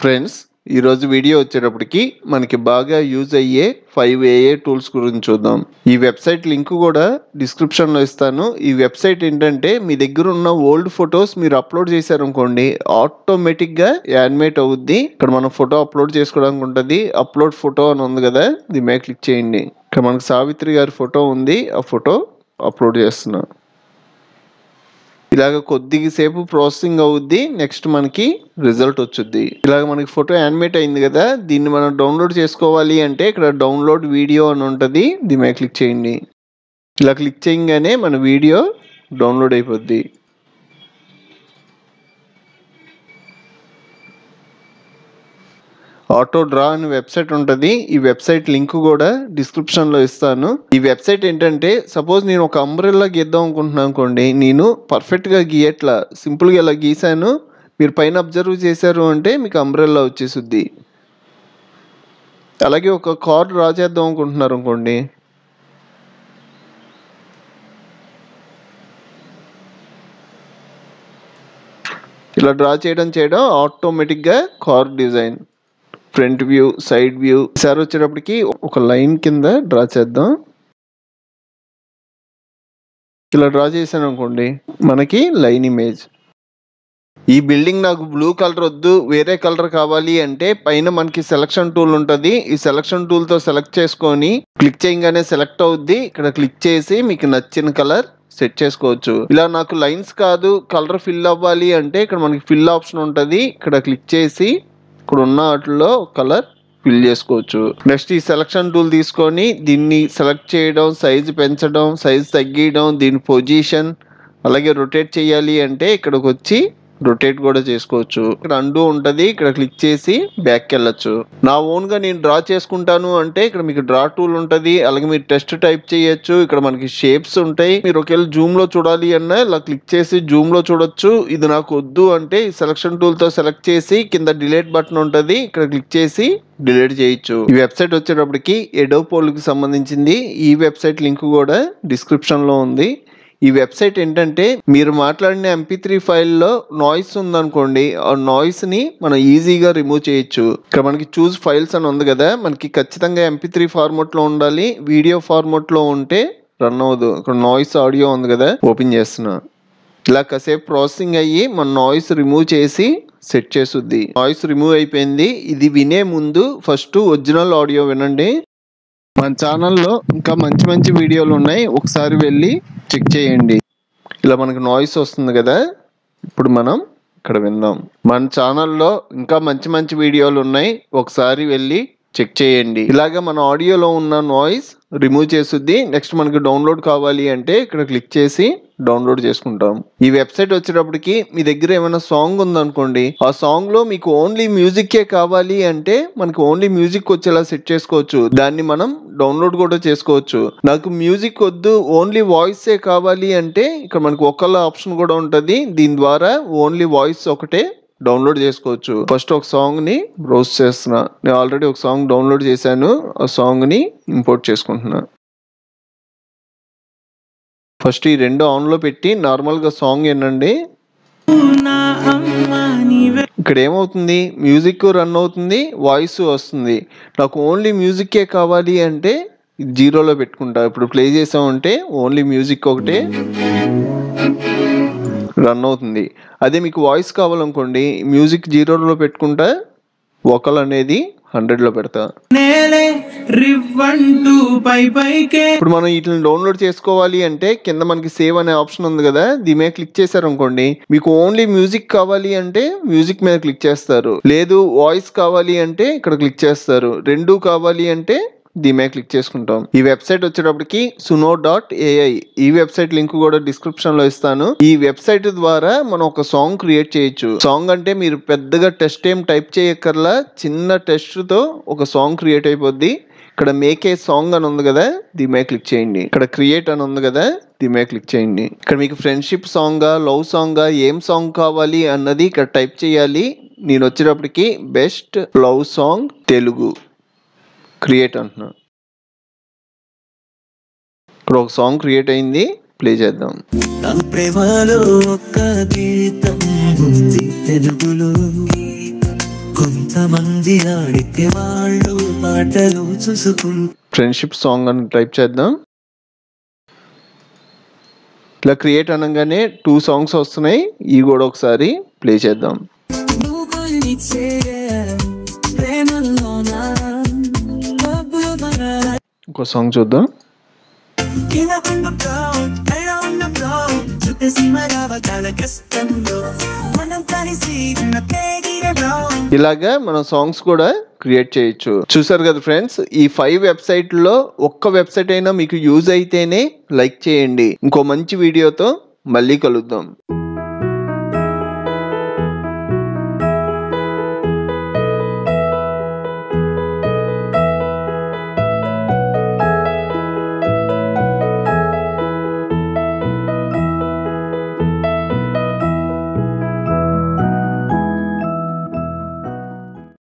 Friends ఈరోజు video వచ్చేటప్పటికి మనకి బాగా యూజ్ అయ్యే ఫైవ్ ఏఏ టూల్స్ గురించి చూద్దాం. ఈ వెబ్సైట్ లింక్ కూడా డిస్క్రిప్షన్లో ఇస్తాను. ఈ వెబ్సైట్ ఏంటంటే మీ దగ్గర ఉన్న ఓల్డ్ ఫొటోస్ మీరు అప్లోడ్ చేశారనుకోండి ఆటోమేటిక్గా యానిమేట్ అవుద్ది. ఇక్కడ మనం ఫోటో అప్లోడ్ చేసుకోవడానికి ఉంటుంది. అప్లోడ్ ఫోటో అని ఉంది కదా దీని మీద క్లిక్ చేయండి. ఇక్కడ మనకి సావిత్రి గారి ఫోటో ఉంది. ఆ ఫోటో అప్లోడ్ చేస్తున్నాను ఇలాగ కొద్దిగా సేపు ప్రాసెసింగ్ అవుద్ది నెక్స్ట్ మనకి రిజల్ట్ వచ్చుద్ది. ఇలాగ మనకి ఫోటో యానిమేట్ అయింది కదా దీన్ని మనం డౌన్లోడ్ చేసుకోవాలి అంటే ఇక్కడ డౌన్లోడ్ వీడియో అని ఉంటుంది దీని మీద క్లిక్ చేయండి. ఇలా క్లిక్ చేయగానే మన వీడియో డౌన్లోడ్ అయిపోద్ది. ఆటో డ్రా అనే వెబ్సైట్ ఉంటుంది. ఈ వెబ్సైట్ లింక్ కూడా డిస్క్రిప్షన్లో ఇస్తాను. ఈ వెబ్సైట్ ఏంటంటే సపోజ్ నేను ఒక అంబ్రెల్లా గీద్దాం అనుకుంటున్నాను అనుకోండి నేను పర్ఫెక్ట్గా గీయట్లా సింపుల్గా ఇలా గీసాను మీరు పైన అబ్జర్వ్ చేశారు అంటే మీకు అంబ్రెల్లా వచ్చేసుద్ది. అలాగే ఒక కార్ డ్రా చేద్దాం అనుకుంటున్నారు అనుకోండి. ఇలా డ్రా చేయడం చేయడం ఆటోమేటిక్గా car design front view side view. ఈసారి వచ్చేటప్పటికి ఒక లైన్ కింద డ్రా చేద్దాం. ఇలా డ్రా చేశాను అనుకోండి మనకి లైన్ ఇమేజ్. ఈ బిల్డింగ్ నాకు బ్లూ కలర్ వద్దు వేరే కలర్ కావాలి అంటే పైన మనకి సెలక్షన్ టూల్ ఉంటుంది. ఈ సెలక్షన్ టూల్తో సెలెక్ట్ చేసుకొని క్లిక్ చేయగానే సెలెక్ట్ అవుద్ది. ఇక్కడ క్లిక్ చేసి మీకు నచ్చిన కలర్ సెట్ చేసుకోవచ్చు. ఇలా నాకు లైన్స్ కాదు కలర్ ఫిల్ అవ్వాలి అంటే ఇక్కడ మనకి ఫిల్ ఆప్షన్ ఉంటుంది. ఇక్కడ క్లిక్ చేసి ఇక్కడ ఉన్న వాటిలో కలర్ ఫిల్ చేసుకోవచ్చు. నెక్స్ట్ ఈ సెలక్షన్ టూల్ తీసుకొని దీన్ని సెలెక్ట్ చేయడం సైజు పెంచడం సైజు తగ్గియడం దీని పొజిషన్ అలాగే రొటేట్ చేయాలి అంటే ఇక్కడికి వచ్చి రొటేట్ కూడా చేసుకోవచ్చు. ఇక్కడ అండు ఉంటుంది ఇక్కడ క్లిక్ చేసి బ్యాక్ వెళ్ళొచ్చు. నా ఓన్గా నేను డ్రా చేసుకుంటాను అంటే ఇక్కడ మీకు డ్రా టూల్ ఉంటుంది అలాగే మీరు టెస్ట్ టైప్ చేయొచ్చు. ఇక్కడ మనకి షేప్స్ ఉంటాయి. మీరు ఒకవేళ జూమ్లో చూడాలి అన్నా ఇలా క్లిక్ చేసి జూమ్లో చూడొచ్చు. ఇది నాకు వద్దు అంటే సెలక్షన్ టూల్తో సెలెక్ట్ చేసి కింద డిలీట్ బటన్ ఉంటుంది ఇక్కడ క్లిక్ చేసి డిలీట్ చేయొచ్చు. ఈ వెబ్సైట్ వచ్చేటప్పటికి ఎడోపోల్కి సంబంధించింది. ఈ వెబ్సైట్ లింక్ కూడా డిస్క్రిప్షన్లో ఉంది. ఈ వెబ్సైట్ ఏంటంటే మీరు మాట్లాడిన ఎంపీ త్రీ ఫైల్లో నాయిస్ ఉందనుకోండి ఆ నాయిస్ని మనం ఈజీగా రిమూవ్ చేయొచ్చు. ఇక్కడ మనకి చూస్ ఫైల్స్ అని ఉంది కదా మనకి ఖచ్చితంగా ఎంపీ త్రీ ఫార్మట్లో ఉండాలి. వీడియో ఫార్మట్లో ఉంటే రన్ అవ్వదు. ఇక్కడ నాయిస్ ఆడియో ఉంది కదా ఓపెన్ చేస్తున్నా. ఇలా కాసేపు ప్రాసెసింగ్ అయ్యి మన నాయిస్ రిమూవ్ చేసి సెట్ చేస్తుంది నాయిస్ రిమూవ్ అయిపోయింది. ఇది వినే ముందు ఫస్ట్ ఒరిజినల్ ఆడియో వినండి. మన ఛానల్లో ఇంకా మంచి మంచి వీడియోలు ఉన్నాయి. ఒకసారి వెళ్ళి చెక్ చేయండి. ఇలా మనకు నాయిస్ వస్తుంది కదా. ఇప్పుడు మనం ఇక్కడ విందాం. మన ఛానల్లో ఇంకా మంచి మంచి వీడియోలు ఉన్నాయి. ఒకసారి వెళ్ళి చెక్ చేయండి. ఇలాగే మన ఆడియోలో ఉన్న నాయిస్ రిమూవ్ చేస్తుంది నెక్స్ట్ మనకి డౌన్లోడ్ కావాలి అంటే ఇక్కడ క్లిక్ చేసి డౌన్లోడ్ చేసుకుంటాం. ఈ వెబ్సైట్ వచ్చేటప్పటికి మీ దగ్గర ఏమైనా సాంగ్ ఉందనుకోండి ఆ సాంగ్లో మీకు ఓన్లీ మ్యూజిక్కే కావాలి అంటే మనకు ఓన్లీ మ్యూజిక్ వచ్చేలా సెట్ చేసుకోవచ్చు. దాన్ని మనం డౌన్లోడ్ కూడా చేసుకోవచ్చు. నాకు మ్యూజిక్ వద్దు ఓన్లీ వాయిసే కావాలి అంటే ఇక్కడ మనకు ఒకళ్ళ ఆప్షన్ కూడా ఉంటుంది. దీని ద్వారా ఓన్లీ వాయిస్ ఒకటే డౌన్లోడ్ చేసుకోవచ్చు. ఫస్ట్ ఒక సాంగ్ని బ్రౌజ్ చేస్తున్నా. నేను ఆల్రెడీ ఒక సాంగ్ డౌన్లోడ్ చేశాను. ఆ సాంగ్ని ఇంపోర్ట్ చేసుకుంటున్నా. ఫస్ట్ ఈ రెండు ఆన్లో పెట్టి నార్మల్గా సాంగ్ వినండి. ఇక్కడ ఏమవుతుంది? మ్యూజిక్ రన్ అవుతుంది వాయిస్ వస్తుంది. నాకు ఓన్లీ మ్యూజిక్కే కావాలి అంటే జీరోలో పెట్టుకుంటా. ఇప్పుడు ప్లే చేసామంటే ఓన్లీ మ్యూజిక్ ఒకటే రన్ అవుతుంది. అదే మీకు వాయిస్ కావాలనుకోండి మ్యూజిక్ జీరోలో పెట్టుకుంటా వోకల్ అనేది హండ్రెడ్లో పెడతా. ఇప్పుడు మనం వీటిని డౌన్లోడ్ చేసుకోవాలి అంటే కింద మనకి సేవ్ అనే ఆప్షన్ ఉంది కదా దీని మీద క్లిక్ చేశారనుకోండి మీకు ఓన్లీ మ్యూజిక్ కావాలి అంటే మ్యూజిక్ మీద క్లిక్ చేస్తారు. లేదు వాయిస్ కావాలి అంటే ఇక్కడ క్లిక్ చేస్తారు. రెండు కావాలి అంటే దీని మీద క్లిక్ చేసుకుంటాం. ఈ వెబ్సైట్ వచ్చేటప్పటికి సునో డాట్ ఏఐ ఈ వెబ్సైట్ లింక్ కూడా డిస్క్రిప్షన్లో ఇస్తాను. ఈ వెబ్సైట్ ద్వారా మనం ఒక సాంగ్ క్రియేట్ చేయొచ్చు. సాంగ్ అంటే మీరు పెద్దగా టెస్ట్ ఏం టైప్ చేయక్కర్లా చిన్న టెస్ట్తో ఒక సాంగ్ క్రియేట్ అయిపోద్ది. ఇక్కడ మేక్ ఏ సాంగ్ అని ఉంది కదా దీని మీద క్లిక్ చేయండి. ఇక్కడ క్రియేట్ అని ఉంది కదా దీని మీద క్లిక్ చేయండి. ఇక్కడ మీకు ఫ్రెండ్షిప్ సాంగ్ లవ్ సాంగ్ ఏం సాంగ్ కావాలి అన్నది ఇక్కడ టైప్ చేయాలి. నేను వచ్చేటప్పటికి best love song Telugu. Create అంటున్నా. ఇక్కడ ఒక సాంగ్ క్రియేట్ అయింది ప్లే చేద్దాం. నా ప్రేమలో ఒక్క గీతం ఉంది తెలుగులో కొంతమంది ఆడితే వాళ్ళు పాటలు చూసుకుంటూ ఫ్రెండ్షిప్ సాంగ్ అని టైప్ చేద్దాం. ఇట్లా క్రియేట్ అనగానే టూ సాంగ్స్ వస్తున్నాయి ఇవి కూడా ఒకసారి ప్లే చేద్దాం. ఇంకో సాంగ్ చూద్దాం. ఇలాగా మనం సాంగ్స్ కూడా క్రియేట్ చేయొచ్చు. చూసారు కదా ఫ్రెండ్స్ ఈ ఫైవ్ వెబ్సైట్లో ఒక్క వెబ్సైట్ అయినా మీకు యూజ్ అయితేనే లైక్ చేయండి. ఇంకో మంచి వీడియోతో మళ్ళీ కలుద్దాం.